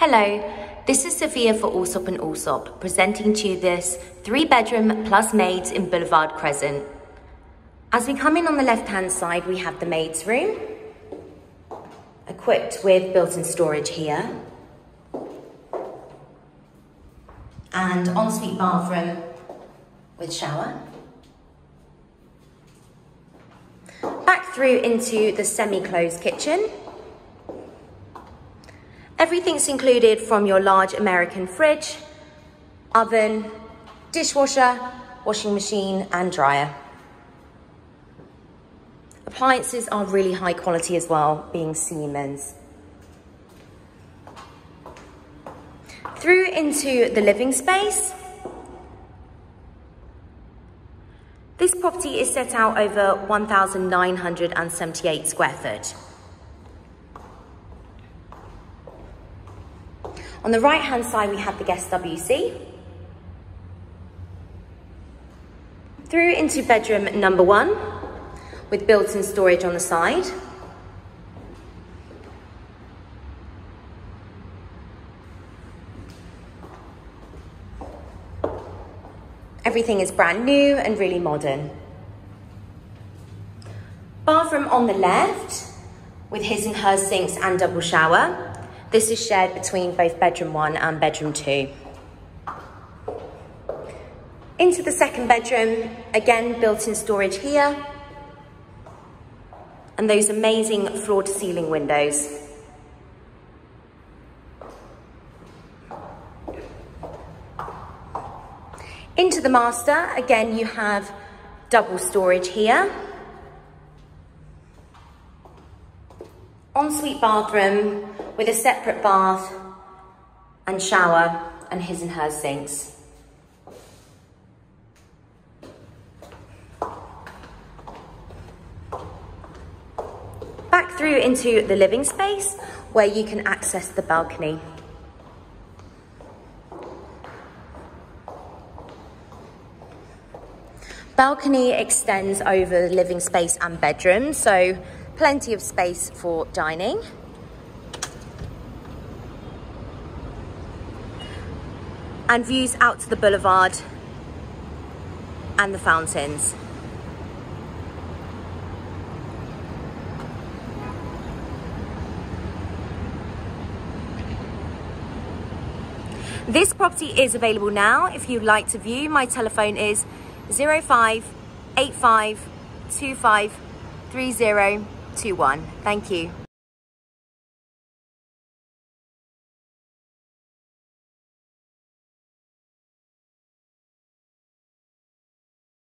Hello, this is Sophia for Allsopp and Allsopp, presenting to you this three bedroom plus maids in Boulevard Crescent. As we come in on the left hand side, we have the maid's room, equipped with built-in storage here, and ensuite bathroom with shower. Back through into the semi-closed kitchen, Everything's included from your large American fridge, oven, dishwasher, washing machine and dryer. Appliances are really high quality as well, being Siemens. Through into the living space. This property is set out over 1,978 square foot. On the right hand side, we have the guest WC. Through into bedroom number one with built-in storage on the side. Everything is brand new and really modern. Bathroom on the left with his and her sinks and double shower. This is shared between both bedroom one and bedroom two. Into the second bedroom, again built-in storage here. And those amazing floor to ceiling windows. Into the master, again you have double storage here. Ensuite bathroom with a separate bath and shower and his and her sinks. Back through into the living space where you can access the balcony. Balcony extends over the living space and bedroom, so plenty of space for dining. and views out to the boulevard and the fountains. This property is available now. If you'd like to view, my telephone is 0585 25 3021. Thank you.